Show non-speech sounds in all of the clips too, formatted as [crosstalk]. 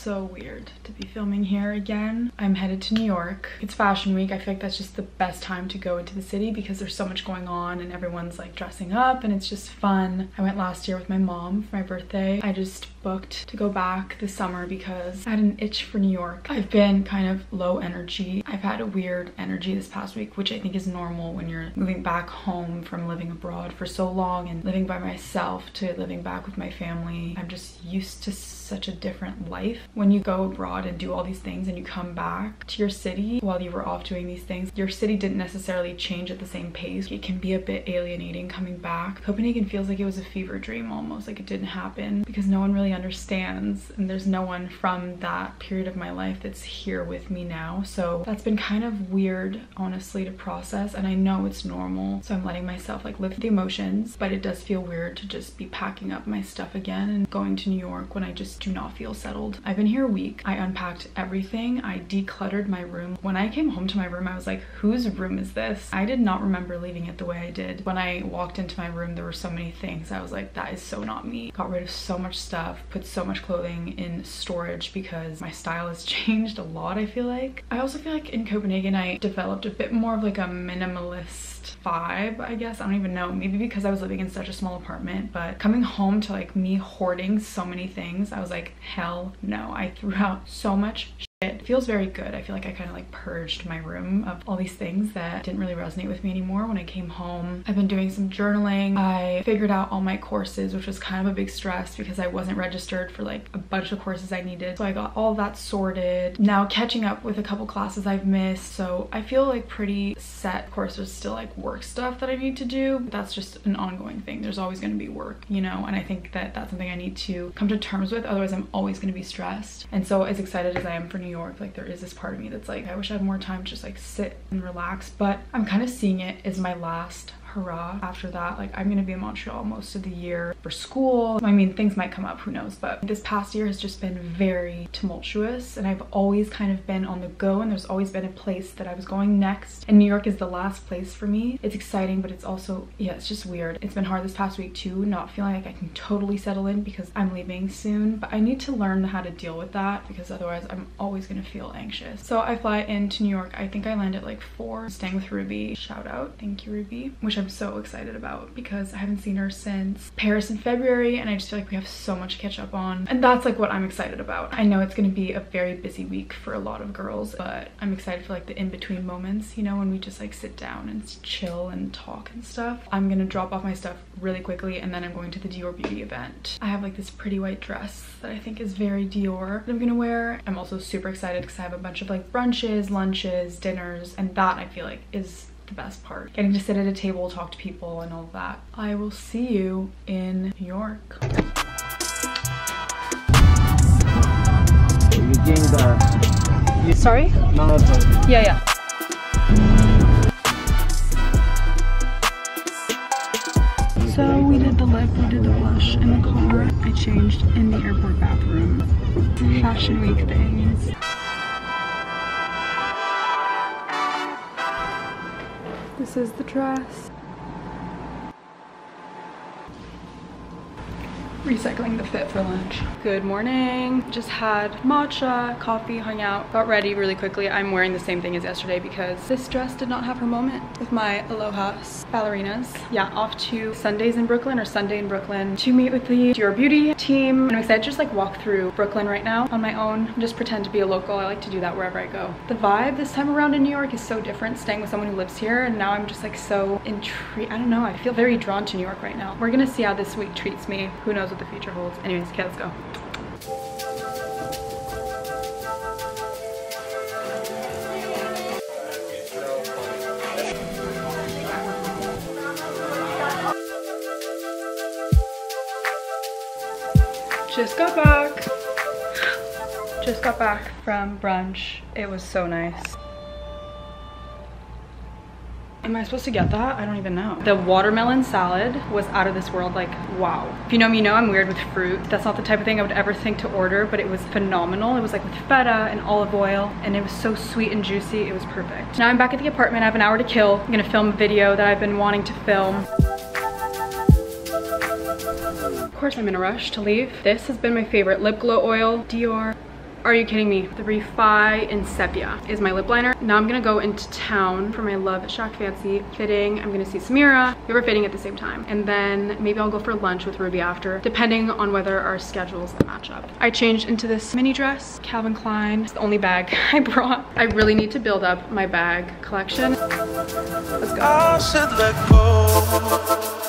so weird to be filming here again. I'm headed to New York. It's fashion week. I feel like that's just the best time to go into the city because there's so much going on and everyone's like dressing up and it's just fun. I went last year with my mom for my birthday. I just booked to go back this summer because I had an itch for New York. I've been kind of low energy. I've had a weird energy this past week, which I think is normal when you're moving back home from living abroad for so long and living by myself to living back with my family. I'm just used to such a different life. When you go abroad and do all these things and you come back to your city while you were off doing these things, your city didn't necessarily change at the same pace. It can be a bit alienating coming back. Copenhagen feels like it was a fever dream almost, like it didn't happen because no one really understands and there's no one from that period of my life that's here with me now. So that's been kind of weird, honestly, to process and I know it's normal. So I'm letting myself like live the emotions, but it does feel weird to just be packing up my stuff again and going to New York when I just do not feel settled. I've been here a week. I unpacked everything. I decluttered my room. When I came home to my room, I was like, whose room is this? I did not remember leaving it the way I did. When I walked into my room, there were so many things. I was like, that is so not me. Got rid of so much stuff, put so much clothing in storage because my style has [laughs] changed a lot, I feel like. I also feel like in Copenhagen, I developed a bit more of like a minimalist vibe, I guess. I don't even know. Maybe because I was living in such a small apartment, but coming home to like me hoarding so many things, I was like, hell no. I threw out so much it feels very good. I feel like I kind of like purged my room of all these things that didn't really resonate with me anymore when I came home. I've been doing some journaling. I figured out all my courses, which was kind of a big stress because I wasn't registered for like a bunch of courses I needed. So I got all that sorted. Now catching up with a couple classes I've missed. So I feel like pretty set. courses, still like work stuff that I need to do. But that's just an ongoing thing. There's always going to be work, you know? And I think that that's something I need to come to terms with. Otherwise I'm always going to be stressed. And so as excited as I am for New York, like there is this part of me that's like, I wish I had more time to just like sit and relax. But I'm kind of seeing it as my last hurrah after that. Like i'm gonna be in montreal most of the year for school. I mean things might come up who knows? But this past year has just been very tumultuous and i've always kind of been on the go and there's always been a place that i was going next. And new york is the last place for me. It's exciting but it's also yeah it's just weird. It's been hard this past week too not feeling like i can totally settle in because i'm leaving soon. But i need to learn how to deal with that because otherwise i'm always gonna feel anxious. So i fly into new york. I think i land at like four. Staying with ruby. Shout out. Thank you ruby. Which I'm so excited about because I haven't seen her since Paris in February and I just feel like we have so much to catch up on. And that's like what I'm excited about. I know it's gonna be a very busy week for a lot of girls, but I'm excited for like the in-between moments, you know, when we just like sit down and chill and talk and stuff. I'm gonna drop off my stuff really quickly and then I'm going to the Dior Beauty event. I have like this pretty white dress that I think is very Dior that I'm gonna wear. I'm also super excited because I have a bunch of like brunches, lunches, dinners, and that I feel like is the best part. Getting to sit at a table, talk to people and all that. I will see you in New York. Sorry? Yeah, yeah. So we did the lip, we did the blush in the car. I changed in the airport bathroom. Fashion week things. This is the dress. Recycling the fit for lunch. Good morning. Just had matcha, coffee, hung out, got ready really quickly. I'm wearing the same thing as yesterday because this dress did not have her moment with my Alohas ballerinas. Yeah, off to Sundays in Brooklyn or Sunday in Brooklyn to meet with the Dior Beauty team. I'm excited to just like walk through Brooklyn right now on my own just pretend to be a local. I like to do that wherever I go. The vibe this time around in New York is so different staying with someone who lives here and now I'm just like so intrigued. I don't know. I feel very drawn to New York right now. We're gonna see how this week treats me. Who knows what the future holds. Anyways, okay, let's go. Just got back. Just got back from brunch. It was so nice. Am I supposed to get that? I don't even know. The watermelon salad was out of this world, like, wow. If you know me, you know I'm weird with fruit. That's not the type of thing I would ever think to order, but it was phenomenal. It was like with feta and olive oil, and it was so sweet and juicy. It was perfect. Now I'm back at the apartment. I have an hour to kill. I'm gonna film a video that I've been wanting to film. Of course I'm in a rush to leave. This has been my favorite lip glow oil, Dior are you kidding me? The Refy in Sepia is my lip liner. Now I'm gonna go into town for my LoveShackFancy fitting. I'm gonna see Samira. We were fitting at the same time. And then maybe I'll go for lunch with Ruby after, depending on whether our schedules match up. I changed into this mini dress, Calvin Klein. It's the only bag [laughs] I brought. I really need to build up my bag collection. Let's go.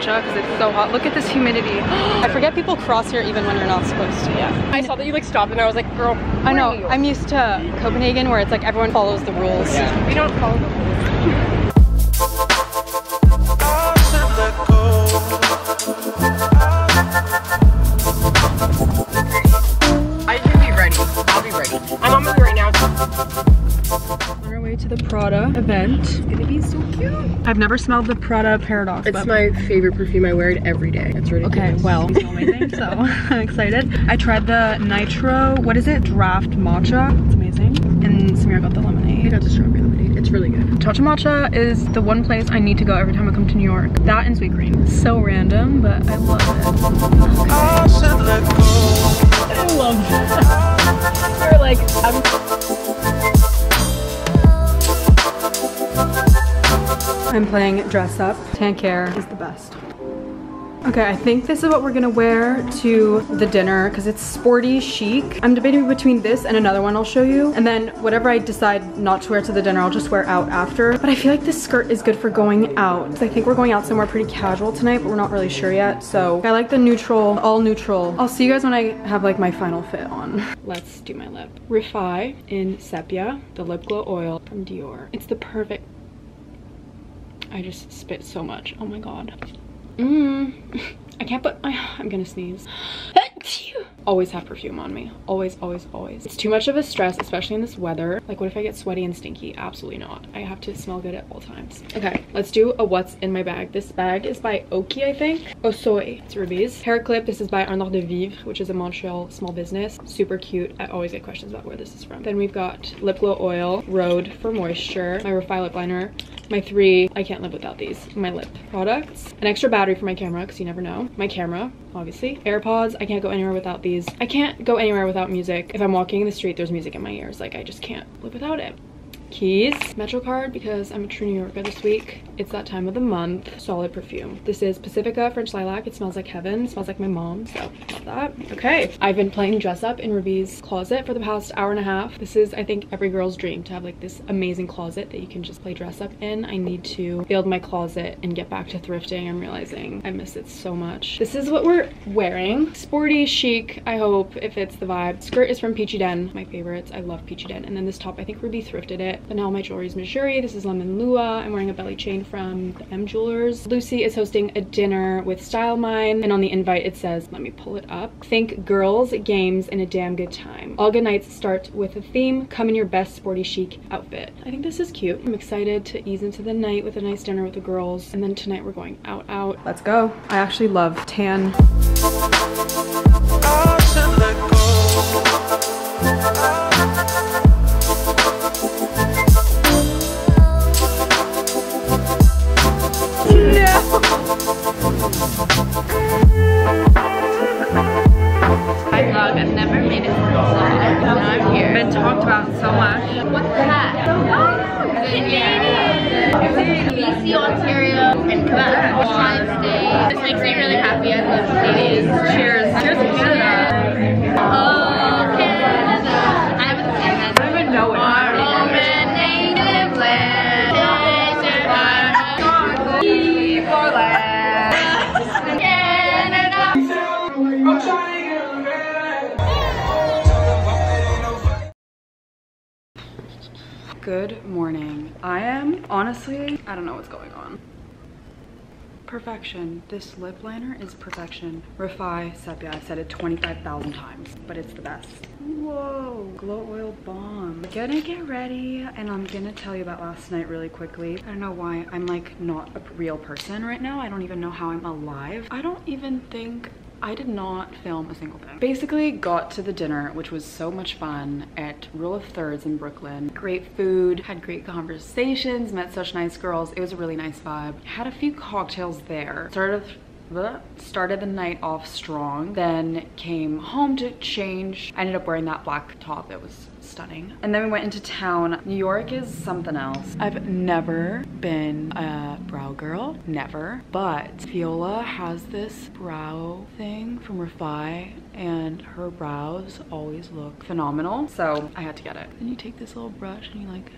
Matcha because it's so hot. Look at this humidity. [gasps] I forget people cross here even when you're not supposed to. Yeah. I saw that you like stopped and I was like, girl, I know. I'm used to Copenhagen where it's like everyone follows the rules. Yeah. We don't follow the rules. It's so cute. I've never smelled the Prada Paradoxe. It's my favorite perfume. I wear it every day. It's ridiculous. Okay, well, amazing, [laughs] so I'm excited. I tried the Nitro, what is it? Draft Matcha. It's amazing. And Samira got the lemonade. I got the strawberry lemonade. It's really good. Cha Cha Matcha is the one place I need to go every time I come to New York. That and Sweetgreen. So random, but I love it. Okay. I love that. You're [laughs] like, I'm... I'm playing dress up. Tank hair is the best. Okay, I think this is what we're gonna wear to the dinner because it's sporty chic. I'm debating between this and another one I'll show you. And then whatever I decide not to wear to the dinner, I'll just wear out after. But I feel like this skirt is good for going out. I think we're going out somewhere pretty casual tonight, but we're not really sure yet. So I like the neutral, all neutral. I'll see you guys when I have like my final fit on. Let's do my lip. Refy in Sepia, the lip glow oil from Dior. It's the perfect I just spit so much. Oh my god. Mmm. [laughs] I can't put, my- [laughs] I'm gonna sneeze. [laughs] always have perfume on me. Always, always, always. It's too much of a stress, especially in this weather. Like what if I get sweaty and stinky? Absolutely not. I have to smell good at all times. Okay, let's do a what's in my bag. This bag is by Oki, I think. Osoi. It's Ruby's. Hair clip. This is by Arnaud de Vivre, which is a Montreal small business. Super cute. I always get questions about where this is from. Then we've got lip glow oil, Rhode for moisture, my Refy lip liner, my three, I can't live without these, my lip products, an extra battery for my camera because you never know, my camera, obviously, AirPods, I can't go anywhere without these. I can't go anywhere without music. If I'm walking in the street, there's music in my ears, like I just can't live without it keys metro card because i'm a true new yorker this week. It's that time of the month. Solid perfume. This is pacifica french lilac. It smells like heaven. It smells like my mom so love that. Okay. I've been playing dress up in ruby's closet for the past hour and a half. This is i think every girl's dream to have like this amazing closet that you can just play dress up in. I need to build my closet and get back to thrifting. I'm realizing i miss it so much. This is what we're wearing. Sporty chic i hope it fits the vibe. Skirt is from peachy den my favorites. I love peachy den. And then this top i think ruby thrifted it but now my jewelry is Mejuri. This is Lemon Lua. I'm wearing a belly chain from the M Jewelers. Lucy is hosting a dinner with Style Mine. And on the invite, it says, let me pull it up. Think girls, games, and a damn good time. All good nights start with a theme. Come in your best sporty chic outfit. I think this is cute. I'm excited to ease into the night with a nice dinner with the girls. And then tonight we're going out, out. Let's go. I actually love tan. Hi happy. I love Canadians. Cheers. Cheers to Canada. Oh, Canada. I haven't seen that. I don't even know it. Our home native land. Good morning. I am honestly, I don't know what's going on. Perfection. This lip liner is perfection. Refy Sepia. I said it 25,000 times, but it's the best. Whoa, glow oil bomb. Gonna get ready and I'm gonna tell you about last night really quickly. I don't know why I'm like not a real person right now. I don't even know how I'm alive. I don't even think I did not film a single thing. Basically got to the dinner, which was so much fun at Rule of Thirds in Brooklyn. Great food, had great conversations, met such nice girls. It was a really nice vibe. Had a few cocktails there. Started started the night off strong then came home to change I ended up wearing that black top that was stunning. And then we went into town. New York is something else. I've never been a brow girl, never. But Viola has this brow thing from Refy and her brows always look phenomenal. So I had to get it. And you take this little brush and you like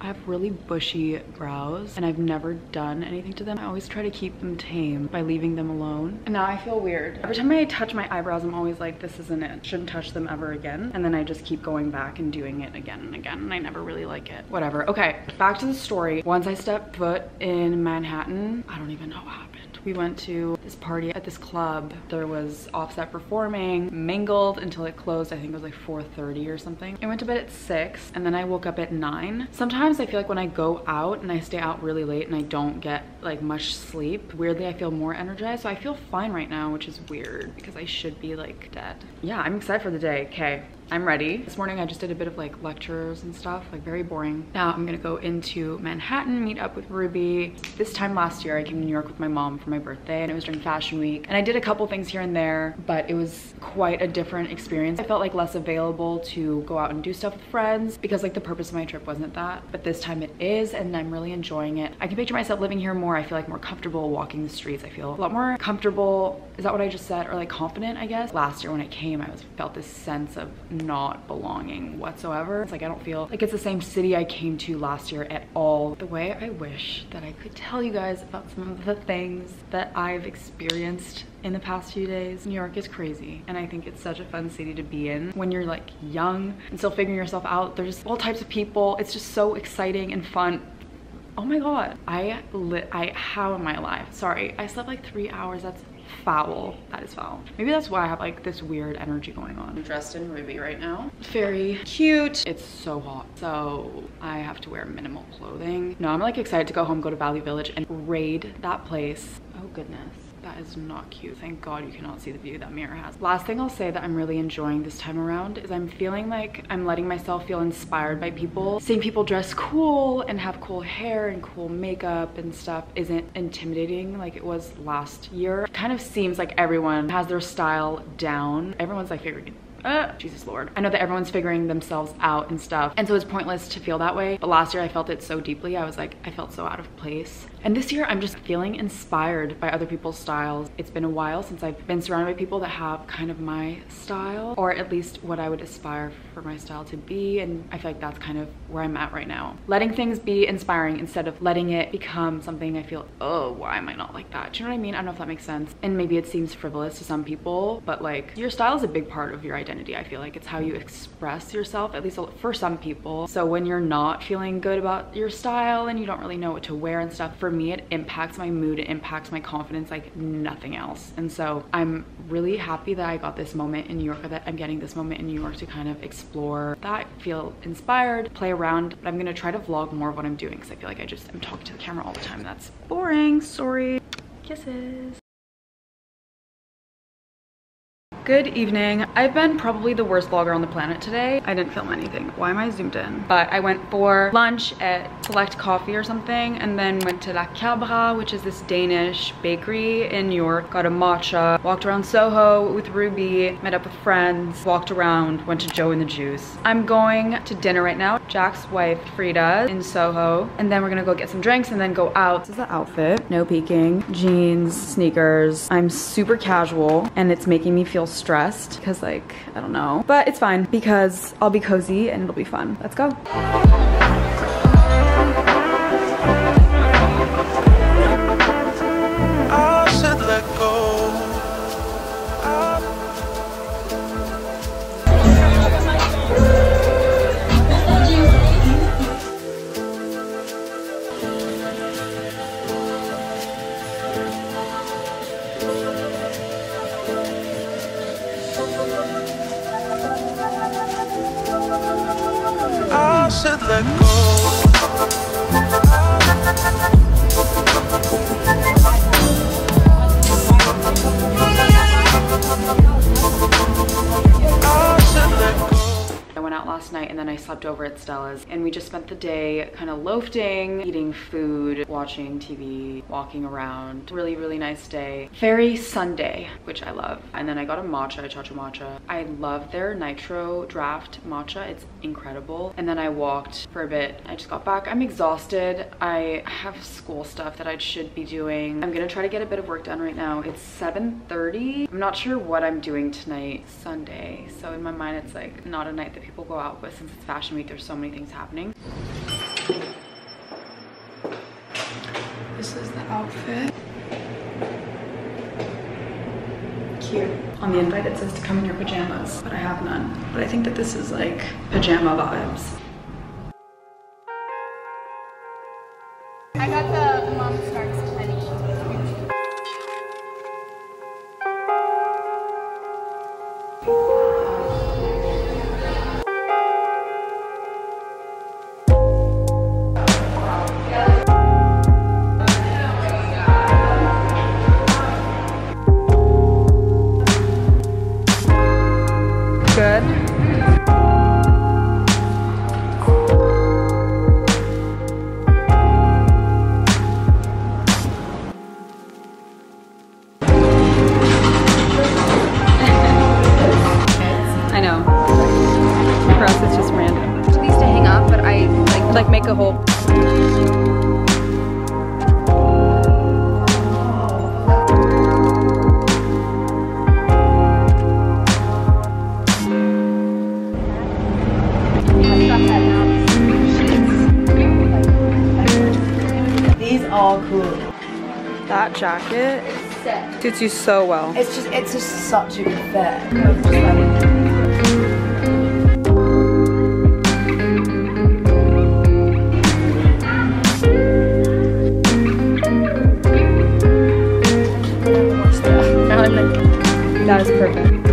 I have really bushy brows and I've never done anything to them. I always try to keep them tame by leaving them alone. And now I feel weird. Every time I touch my eyebrows, I'm always like, this isn't it. Shouldn't touch them ever again. And then I just keep going back and doing it again and again and I never really like it. Whatever. Okay, back to the story. Once I stepped foot in Manhattan, I don't even know what happened. We went to this party at this club. There was Offset performing, mingled until it closed. I think it was like 4.30 or something. I went to bed at six and then I woke up at nine. Sometimes I feel like when I go out and I stay out really late and I don't get like much sleep, weirdly I feel more energized. So I feel fine right now, which is weird because I should be like dead. Yeah, I'm excited for the day. Okay, I'm ready. This morning I just did a bit of like lectures and stuff, like very boring. Now I'm gonna go into Manhattan, meet up with Ruby. This time last year I came to New York with my mom for my birthday and it was during fashion week. And I did a couple things here and there, but it was quite a different experience. I felt like less available to go out and do stuff with friends because like the purpose of my trip wasn't that. But this time it is and I'm really enjoying it. I can picture myself living here more. I feel like more comfortable walking the streets. I feel a lot more comfortable. Is that what I just said? Or like confident, I guess. Last year when I came, I was felt this sense of not belonging whatsoever. It's like I don't feel like it's the same city I came to last year at all. The way I wish that I could tell you guys about some of the things that I've experienced in the past few days. New York is crazy and I think it's such a fun city to be in when you're like young and still figuring yourself out. There's all types of people. It's just so exciting and fun oh my god i lit i how am i alive sorry i slept like three hours that's foul. That is foul. Maybe that's why I have like this weird energy going on. I'm dressed in ruby right now. Very cute. It's so hot. So I have to wear minimal clothing. No, I'm like excited to go home, go to Value Village and raid that place. Oh goodness. That is not cute. Thank God you cannot see the view that mirror has. Last thing I'll say that I'm really enjoying this time around is I'm feeling like I'm letting myself feel inspired by people. Seeing people dress cool and have cool hair and cool makeup and stuff isn't intimidating like it was last year. It kind of seems like everyone has their style down. Everyone's like figuring uh, Jesus Lord. I know that everyone's figuring themselves out and stuff. And so it's pointless to feel that way. But last year I felt it so deeply. I was like, I felt so out of place. And this year I'm just feeling inspired by other people's styles. It's been a while since I've been surrounded by people that have kind of my style or at least what I would aspire for my style to be. And I feel like that's kind of where I'm at right now. Letting things be inspiring instead of letting it become something I feel, oh, why am I not like that? Do you know what I mean? I don't know if that makes sense. And maybe it seems frivolous to some people, but like your style is a big part of your identity. I feel like it's how you express yourself, at least for some people. So when you're not feeling good about your style and you don't really know what to wear and stuff, for for me, it impacts my mood, it impacts my confidence like nothing else. And so I'm really happy that I got this moment in New York, or that I'm getting this moment in New York to kind of explore that, feel inspired, play around. But I'm gonna try to vlog more of what I'm doing because I feel like I just am talking to the camera all the time. That's boring, sorry. Kisses. Good evening. I've been probably the worst vlogger on the planet today. I didn't film anything. Why am I zoomed in? But I went for lunch at Select Coffee or something and then went to La Cabra, which is this Danish bakery in New York. Got a matcha, walked around Soho with Ruby, met up with friends, walked around, went to Joe and the Juice. I'm going to dinner right now. Jack's wife, Freda, in Soho. And then we're gonna go get some drinks and then go out. This is the outfit. No peeking. Jeans, sneakers. I'm super casual and it's making me feel stressed because like, I don't know. But it's fine because I'll be cozy and it'll be fun. Let's go. should let last night and then I slept over at Stella's. And we just spent the day kind of loafing, eating food, watching TV, walking around. Really, really nice day. Very Sunday, which I love. And then I got a matcha, Cha Cha Matcha. I love their nitro draft matcha. It's incredible. And then I walked for a bit. I just got back. I'm exhausted. I have school stuff that I should be doing. I'm gonna try to get a bit of work done right now. It's 7.30. I'm not sure what I'm doing tonight, Sunday. So in my mind, it's like not a night that people go out, but since it's fashion week, there's so many things happening. This Cute. On the invite, it says to come in your pajamas, but I have none. But I think that this is like pajama vibes. Just random. These to hang up, but I like Like make a whole. These all cool. That jacket suits you so well. It's just it's just such a good fit. Perfect.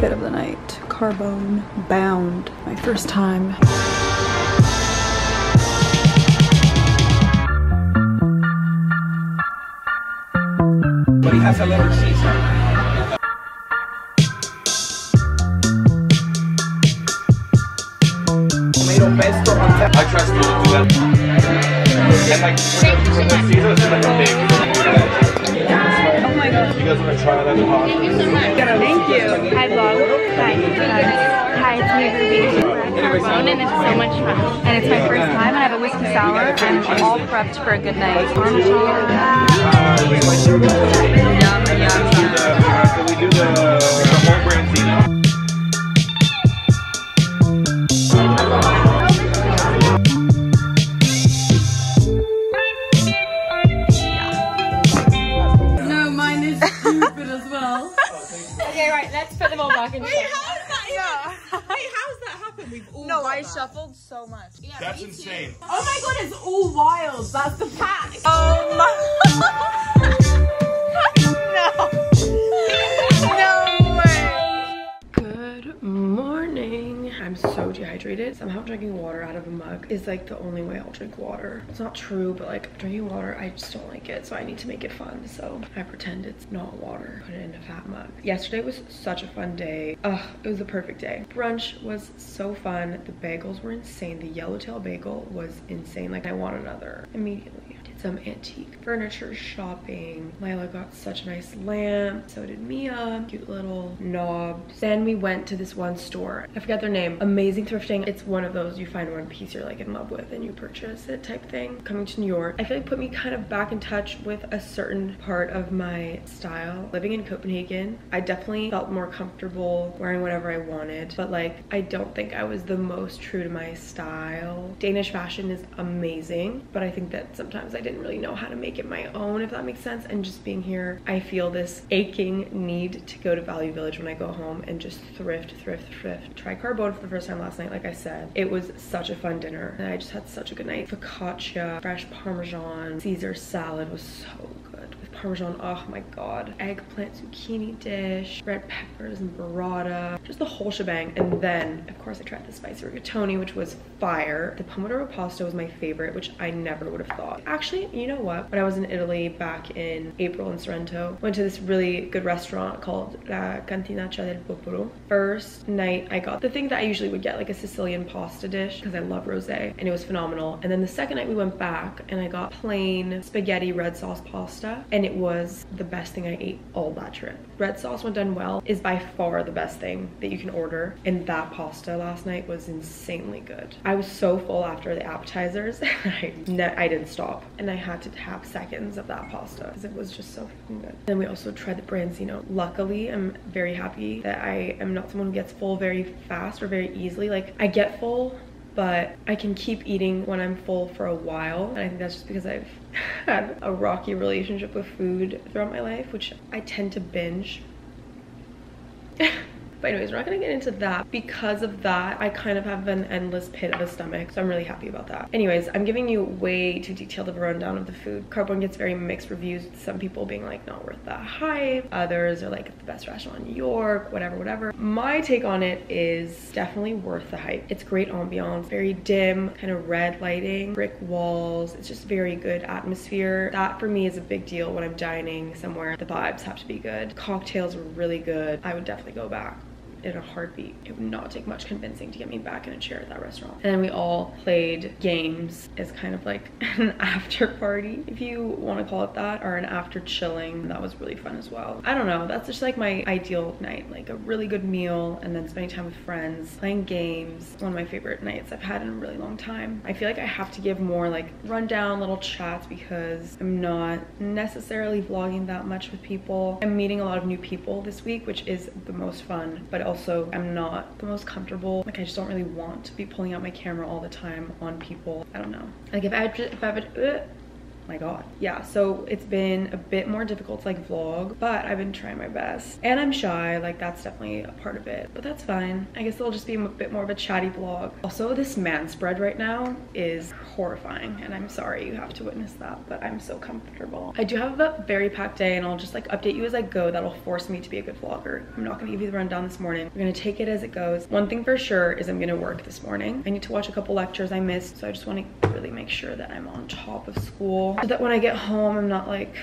Bit of the night. Carbone bound. My first time. But he has a little Caesar. Tomato pesto on top. I trust you to do that. And like, with the Caesar, it's like a big. My god. Guys want to try that at? Thank you so much. Thank you. Hi vlog. Hi. Hi, it's me Ruby. Carbone and it's so much fun. And it's my first time and I have a whiskey sour. And I'm all prepped for a good night. Uh, we like to do the, Yum, yum, yum. uh, so we do the, the whole brand them all back in. Wait, how is that even? No, I shuffled so much. Yeah, That's insane. Oh my god, it's all wild. That's the pack. Good um, Somehow drinking water out of a mug is like the only way I'll drink water. It's not true, but like drinking water, I just don't like it. So I need to make it fun. So I pretend it's not water. Put it in a fat mug. Yesterday was such a fun day. Ugh, it was the perfect day. Brunch was so fun. The bagels were insane. The yellowtail bagel was insane. Like I want another immediately. Did some antique furniture shopping. Lila got such a nice lamp. So did Mia. Cute little knobs. Then we went to this one store. I forget their name. Amazing thrifting. It's one of those you find one piece you're like in love with and you purchase it type thing. Coming to New York, I feel like put me kind of back in touch with a certain part of my style. Living in Copenhagen, I definitely felt more comfortable wearing whatever I wanted, but like I don't think I was the most true to my style. Danish fashion is amazing, but I think that sometimes I didn't really know how to make it my own, if that makes sense. And just being here, I feel this aching need to go to Value Village when I go home and just thrift, thrift, thrift. Try carbone for the first time last night, like I said. It was such a fun dinner, and I just had such a good night. Focaccia, fresh Parmesan, Caesar salad was so parmesan. Oh my god. Eggplant zucchini dish, red peppers and burrata, just the whole shebang. And then, of course, I tried the spicy rigatoni, which was fire. The pomodoro pasta was my favorite, which I never would have thought. Actually, you know what? When I was in Italy back in April in Sorrento, went to this really good restaurant called La Cantinaccia del Popolo. First night, I got the thing that I usually would get, like a Sicilian pasta dish, because I love rosé, and it was phenomenal. And then the second night we went back, and I got plain spaghetti red sauce pasta, and it was the best thing I ate all that trip. Red sauce, when done well, is by far the best thing that you can order, and that pasta last night was insanely good. I was so full after the appetizers, [laughs] I, I didn't stop, and I had to have seconds of that pasta because it was just so good. Then we also tried the branzino. Luckily, I'm very happy that I am not someone who gets full very fast or very easily. Like I get full but I can keep eating when I'm full for a while. And I think that's just because I've [laughs] had a rocky relationship with food throughout my life, which I tend to binge. [laughs] But anyways, we're not gonna get into that. Because of that, I kind of have an endless pit of a stomach, so I'm really happy about that. Anyways, I'm giving you way too detailed of a rundown of the food. Carbone gets very mixed reviews, some people being like, not worth the hype. Others are like, the best restaurant in New York, whatever, whatever. My take on it is definitely worth the hype. It's great ambiance, very dim, kind of red lighting, brick walls. It's just very good atmosphere. That for me is a big deal when I'm dining somewhere. The vibes have to be good. Cocktails were really good. I would definitely go back in a heartbeat. It would not take much convincing to get me back in a chair at that restaurant. And then we all played games as kind of like [laughs] an after party, if you want to call it that, or an after chilling. That was really fun as well. I don't know, that's just like my ideal night, like a really good meal and then spending time with friends, playing games. One of my favorite nights I've had in a really long time. I feel like I have to give more like rundown little chats because I'm not necessarily vlogging that much with people. I'm meeting a lot of new people this week, which is the most fun, but also I'm not the most comfortable. Like I just don't really want to be pulling out my camera all the time on people. I don't know. Like if I if I had, uh, my god. Yeah so it's been a bit more difficult to like vlog but i've been trying my best. And i'm shy like that's definitely a part of it but that's fine. I guess it'll just be a bit more of a chatty vlog. Also this man spread right now is horrifying and i'm sorry you have to witness that but i'm so comfortable. I do have a very packed day and i'll just like update you as i go. That'll force me to be a good vlogger. I'm not gonna give you the rundown this morning. We're gonna take it as it goes. One thing for sure is i'm gonna work this morning. I need to watch a couple lectures i missed so i just want to really make sure that i'm on top of school so that when I get home, I'm not like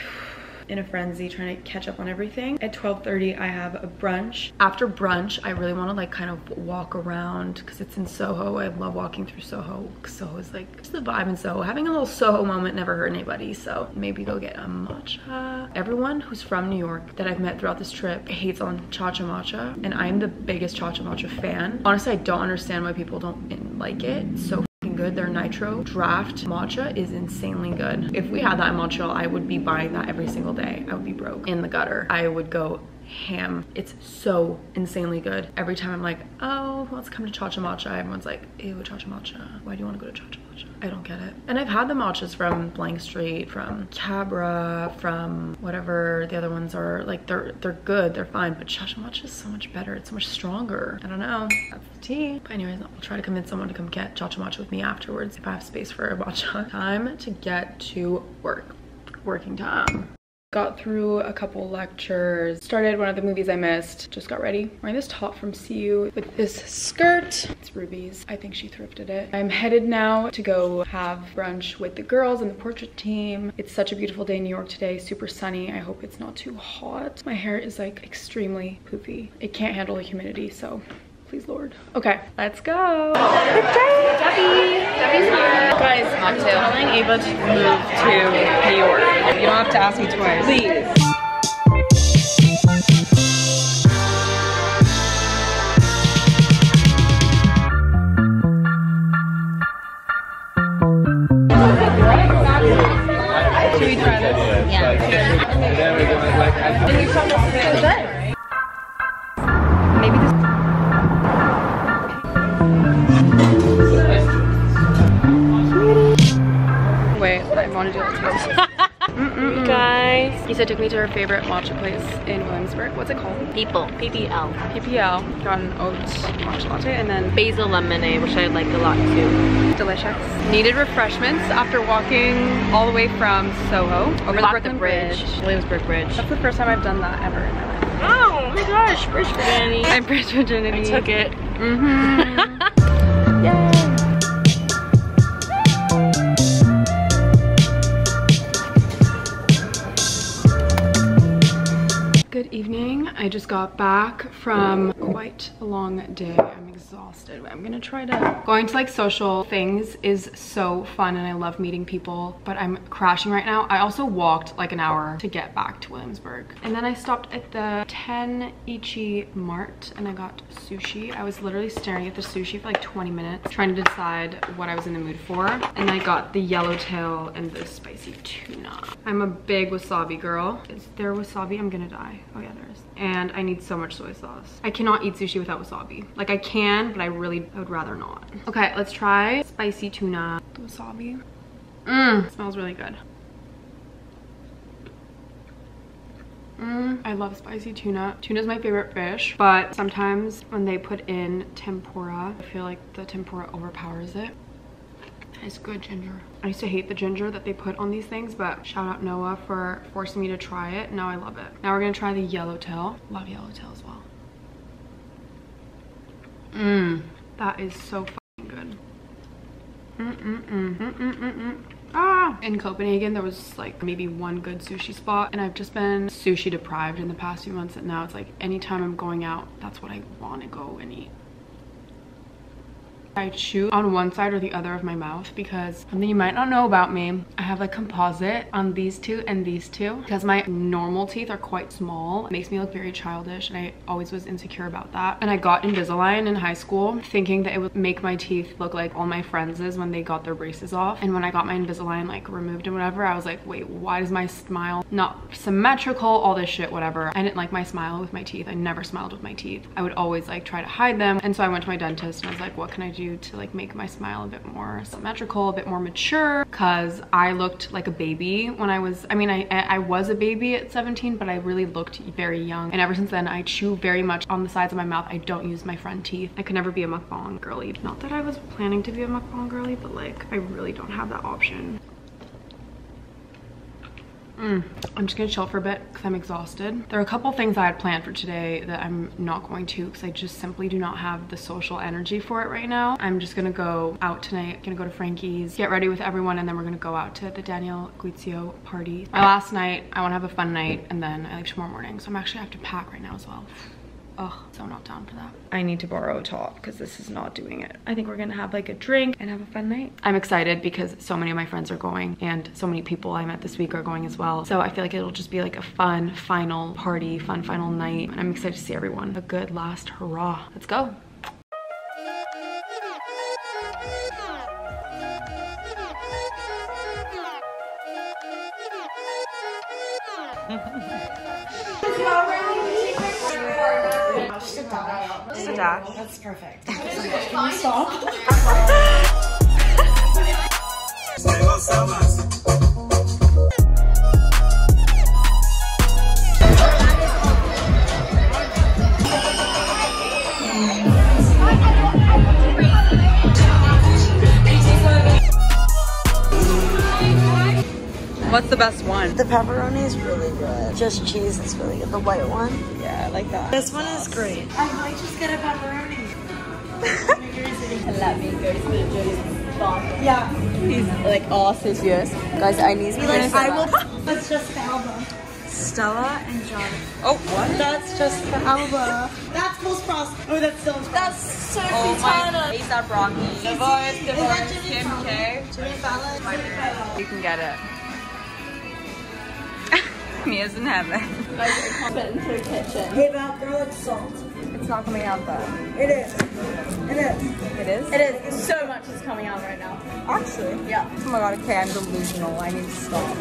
in a frenzy trying to catch up on everything. At 12.30, I have a brunch. After brunch, I really want to like kind of walk around because it's in Soho. I love walking through Soho. Soho is like just the vibe in Soho. Having a little Soho moment never hurt anybody. So maybe go get a matcha. Everyone who's from New York that I've met throughout this trip hates on Cha Cha Matcha. And I'm the biggest Cha Cha Matcha fan. Honestly, I don't understand why people don't like it. It's so good. Their nitro draft matcha is insanely good. If we had that in Montreal, I would be buying that every single day. I would be broke in the gutter. I would go ham. It's so insanely good. Every time I'm like, oh, let's come to Cha Cha Matcha, everyone's like, ew, Cha Cha Matcha. Why do you want to go to Cha Cha Matcha? I don't get it. And I've had the matchas from Blank Street, from Cabra, from whatever the other ones are. Like, they're they're good, they're fine, but Cha Cha Matcha is so much better. It's so much stronger. I don't know. That's the tea. But anyways, I'll try to convince someone to come get Cha Cha Matcha with me afterwards if I have space for a matcha. Time to get to work. Working time. Got through a couple lectures, started one of the movies I missed, just got ready. Wearing this top from CU with this skirt. It's Ruby's. I think she thrifted it. I'm headed now to go have brunch with the girls and the portrait team. It's such a beautiful day in New York today, super sunny. I hope it's not too hot. My hair is like extremely poofy. It can't handle the humidity, so please lord. Okay. Let's go. Debbie. Debbie's here guys i'm telling ava to move to new york. You don't have to ask me twice. Please. Should we try this? Yeah. Maybe Lisa took me to her favorite matcha place in Williamsburg. What's it called? People. PPL. PPL. Got an oat matcha latte and then Basil lemonade, which I like a lot too. delicious. Needed refreshments after walking all the way from Soho over the Brooklyn bridge. Bridge. Williamsburg Bridge. That's the first time I've done that ever in my life. Oh my gosh, bridge virginity. I'm bridge virginity. I took it. Mm-hmm. Got back from quite a long day. I'm exhausted. I'm gonna try to... Going to like social things is so fun and I love meeting people, but I'm crashing right now. I also walked like an hour to get back to Williamsburg. And then I stopped at the 10 Ichi Mart and I got sushi. I was literally staring at the sushi for like 20 minutes trying to decide what I was in the mood for. And I got the yellowtail and the spicy tuna. I'm a big wasabi girl. Is there wasabi? I'm gonna die. Oh yeah, there is. And I need so much soy sauce. I cannot eat sushi without wasabi. Like I can, but I really I would rather not. Okay, let's try spicy tuna. Wasabi. Mmm, smells really good. Mm, I love spicy tuna. Tuna is my favorite fish, but sometimes when they put in tempura, I feel like the tempura overpowers it. It's good ginger. I used to hate the ginger that they put on these things, but shout out Noah for forcing me to try it. Now I love it. Now we're gonna try the yellowtail. Love yellowtail as well. Mmm, that is so good. Mm-mm-mm. Ah! In Copenhagen, there was like maybe one good sushi spot, and I've just been sushi deprived in the past few months, and now it's like anytime I'm going out, that's what I want to go and eat. I chew on one side or the other of my mouth because something you might not know about me, I have a composite on these two and these two because my normal teeth are quite small. It makes me look very childish and I always was insecure about that. And I got Invisalign in high school thinking that it would make my teeth look like all my friends' when they got their braces off. And when I got my Invisalign like removed and whatever, I was like, wait, why does my smile not symmetrical, all this shit, whatever. I didn't like my smile with my teeth. I never smiled with my teeth. I would always like try to hide them. And so I went to my dentist and I was like, what can I do to like make my smile a bit more symmetrical, a bit more mature? Cause I looked like a baby when I was, I mean, I, I was a baby at 17, but I really looked very young. And ever since then, I chew very much on the sides of my mouth. I don't use my front teeth. I could never be a mukbang girly. Not that I was planning to be a mukbang girly, but like, I really don't have that option. Mm, I'm just gonna chill for a bit because I'm exhausted. There are a couple things I had planned for today that I'm not going to because I just simply do not have the social energy for it right now. I'm just gonna go out tonight, gonna go to Frankie's, get ready with everyone, and then we're gonna go out to the Danielle Guizio party. My last night, I wanna have a fun night, and then I leave tomorrow morning, so I'm actually have to pack right now as well. Ugh, so not down for that. I need to borrow a top because this is not doing it. I think we're gonna have like a drink and have a fun night. I'm excited because so many of my friends are going and so many people I met this week are going as well. So I feel like it'll just be like a fun final party, fun final night. And I'm excited to see everyone. A good last hurrah. Let's go. [laughs] Just a dash. That's perfect. [laughs] What's the best one? The pepperoni is really good. Just cheese is really good. The white one. Yeah, I like that. This one is great. I might just get a pepperoni. [laughs] let me go to the Joe's. Yeah. He's like all serious. Guys, I need Be like, I will. [laughs] That's just for Alba. Stella and John. Oh, what? That's just for Alba. That's most pros. Oh, that's still That's Sophie Oh my- Turner. ASAP Rocky. Divorce, divorce, Jimmy Kim K. Jimmy Fallon. You can get it. Mia's in heaven. Put into the kitchen. Hey, about garlic salt. It's not coming out though. It is. It is. It is? It is. So much is coming out right now. Actually? Yeah. Oh my god, okay, I'm delusional. I need to stop.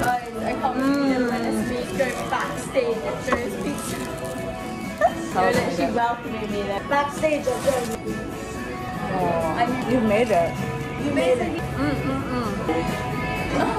Guys, I can't believe it. Let's me go backstage at Joe's Pizza. They're literally welcoming me there. Backstage at Joe's. Oh, you made it. You made it. Mm, mm, mm. You.